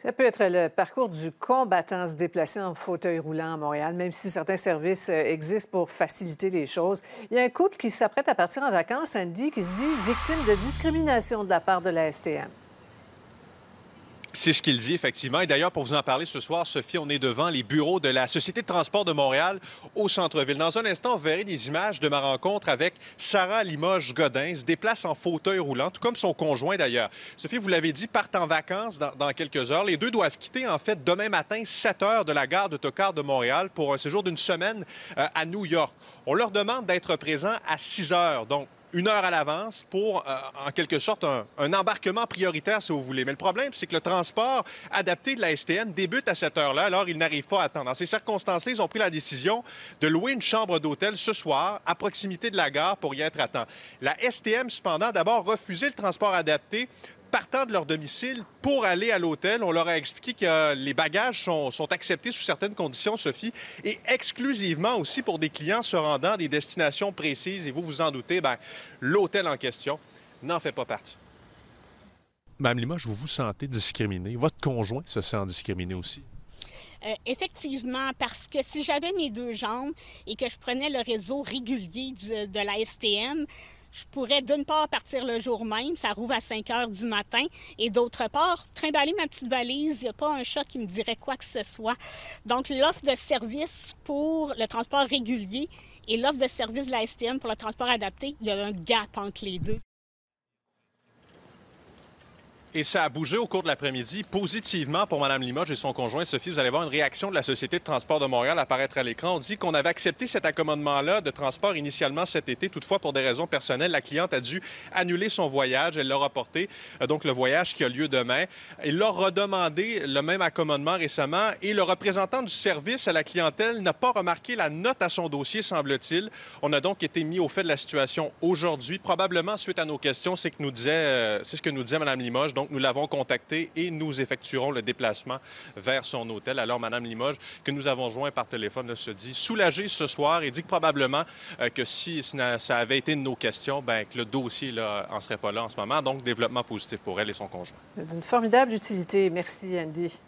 Ça peut être le parcours du combattant se déplacer en fauteuil roulant à Montréal, même si certains services euh, existent pour faciliter les choses. Il y a un couple qui s'apprête à partir en vacances, Andy, qui se dit victime de discrimination de la part de la STM. C'est ce qu'il dit, effectivement. Et d'ailleurs, pour vous en parler ce soir, Sophie, on est devant les bureaux de la Société de transport de Montréal au centre-ville. Dans un instant, on verra des images de ma rencontre avec Sarah Limoges-Godin, se déplace en fauteuil roulant, tout comme son conjoint d'ailleurs. Sophie, vous l'avez dit, partent en vacances dans, quelques heures. Les deux doivent quitter, en fait, demain matin, 7 heures de la gare d'autocar de Montréal pour un séjour d'une semaine euh, à New York. On leur demande d'être présents à 6 heures. Donc, une heure à l'avance pour, euh, en quelque sorte, un, embarquement prioritaire, si vous voulez. Mais le problème, c'est que le transport adapté de la STM débute à cette heure-là, alors ils n'arrivent pas à attendre. Dans ces circonstances-là, ils ont pris la décision de louer une chambre d'hôtel ce soir à proximité de la gare pour y être à temps. La STM, cependant, d'abord refusé le transport adapté partant de leur domicile pour aller à l'hôtel. On leur a expliqué que les bagages sont, acceptés sous certaines conditions, Sophie, et exclusivement aussi pour des clients se rendant à des destinations précises. Et vous vous en doutez, ben, l'hôtel en question n'en fait pas partie. Mme Limoges, vous vous sentez discriminé. Votre conjoint se sent discriminé aussi. Euh, effectivement, parce que si j'avais mes deux jambes et que je prenais le réseau régulier de la STM, je pourrais d'une part partir le jour même, ça rouvre à 5 heures du matin, et d'autre part, trimballer ma petite valise, il n'y a pas un chat qui me dirait quoi que ce soit. Donc, l'offre de service pour le transport régulier et l'offre de service de la STM pour le transport adapté, il y a un gap entre les deux. Et ça a bougé au cours de l'après-midi positivement pour Mme Limoges et son conjoint Sophie. Vous allez voir une réaction de la Société de transport de Montréal apparaître à l'écran. On dit qu'on avait accepté cet accommodement-là de transport initialement cet été. Toutefois, pour des raisons personnelles, la cliente a dû annuler son voyage. Elle l'a reporté, euh, donc le voyage qui a lieu demain. Elle l'a redemandé le même accommodement récemment et le représentant du service à la clientèle n'a pas remarqué la note à son dossier, semble-t-il. On a donc été mis au fait de la situation aujourd'hui, probablement suite à nos questions. C'est euh, ce que nous disait Mme Limoges. Donc, nous l'avons contactée et nous effectuerons le déplacement vers son hôtel. Alors, Mme Limoges, que nous avons joint par téléphone, se dit soulagée ce soir et dit que probablement euh, que si ça avait été de nos questions, ben, que le dossier n'en serait pas là en ce moment. Donc, développement positif pour elle et son conjoint. D'une formidable utilité. Merci, Andy.